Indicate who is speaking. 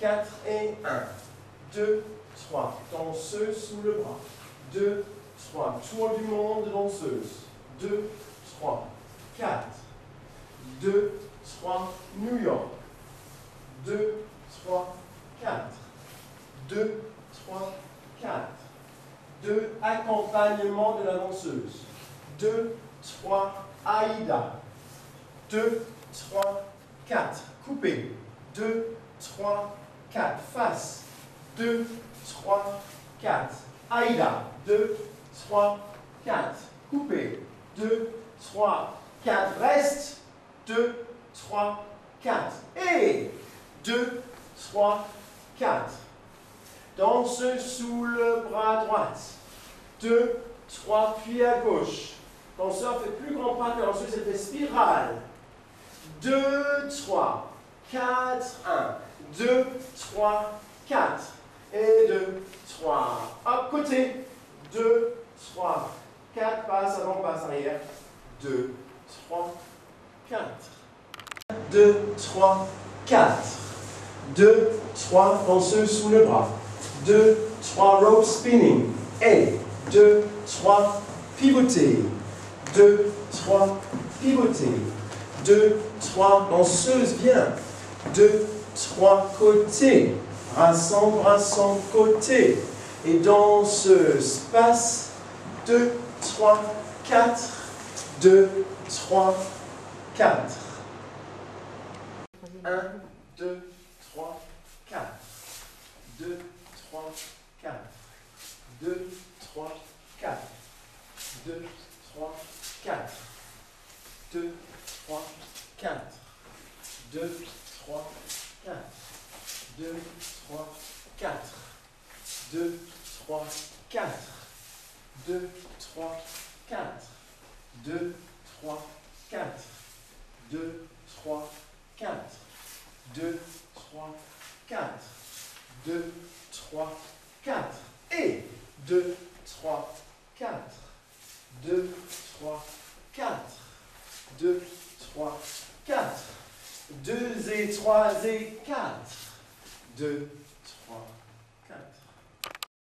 Speaker 1: 4 et 1. 2, 3. Danseuse sous le bras. 2, 3. Tour du monde danseuse. 2, 3, 4. 2, 3, New York. 2, 3, 4. 2, 3, 4. 2, accompagnement de la danseuse. 2, 3, Aïda. 2, 3, 4. Coupé. 2, 3, 4. Face. 2, 3, 4. Aïda. 2, 3, 4. Coupé. 2, 3, 4. Reste. 2, 3, 4. Et 2, 3, 4. Danse sous le bras droit. 2, 3, puis à gauche. Danseur fait plus grand pas que danseuse, elle fait spirale. 2, 3, 4, 1. 2, 3, 4. Et 2, 3. Hop, côté. 2, 3, 4. Passe avant, passe arrière. 2, 3, 4. 2, 3, 4. 2, 3, danseuse sous le bras. 2, 3, rope spinning. Et 2, 3, pivoter. 2, 3, pivoter. 2, 3, danseuse, bien. 2, 3, côté. Brassant, brassant, côté. Et danseuse, passe. 2, 3, 4. 2, 3, 4. 1, 2, 3, 4. 2, 3, 4. 2, 3, 4. 2, 3, 4. 2, 3, 4. 2, 3, 4. 2, 3, 4. 2, 3, 4. 2, 3, 4. 2, 3, 4. 2, 3, 4. 2, 3, 4. 2, 3, 4. Et 2, 3, 4. 2, 3, 4. 2, 3, 4. 2 et 3 et 4. 2, 3,